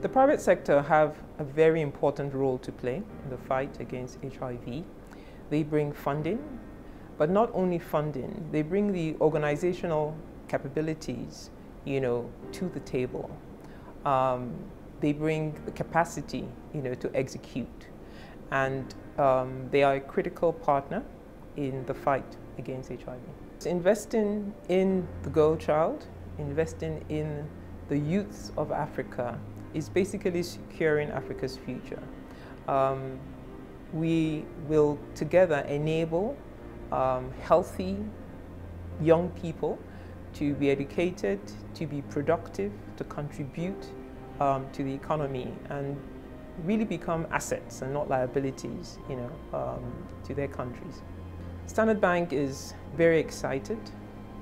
The private sector have a very important role to play in the fight against HIV. They bring funding, but not only funding, they bring the organizational capabilities, you know, to the table. Um, they bring the capacity, you know, to execute. And um, they are a critical partner in the fight against HIV. Investing in the girl child, investing in the youths of Africa is basically securing Africa's future. Um, we will together enable um, healthy young people to be educated, to be productive, to contribute um, to the economy and really become assets and not liabilities you know, um, to their countries. Standard Bank is very excited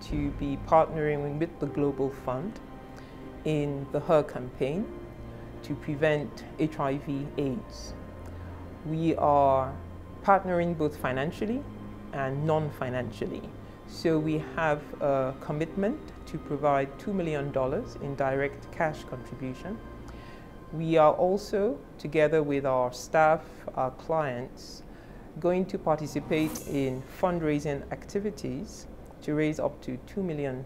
to be partnering with the Global Fund in the HER campaign to prevent HIV AIDS. We are partnering both financially and non-financially. So we have a commitment to provide $2 million in direct cash contribution. We are also, together with our staff, our clients, going to participate in fundraising activities to raise up to $2 million.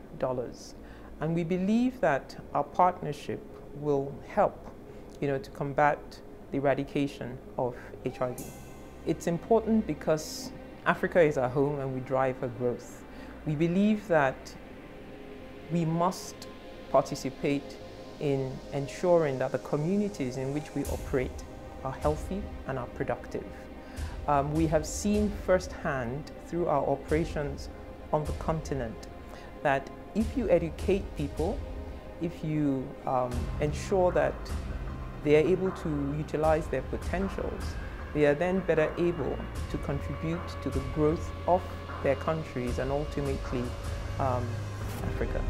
And we believe that our partnership will help you know, to combat the eradication of HIV. It's important because Africa is our home and we drive her growth. We believe that we must participate in ensuring that the communities in which we operate are healthy and are productive. Um, we have seen firsthand through our operations on the continent that if you educate people, if you um, ensure that they are able to utilize their potentials, they are then better able to contribute to the growth of their countries and ultimately um, Africa.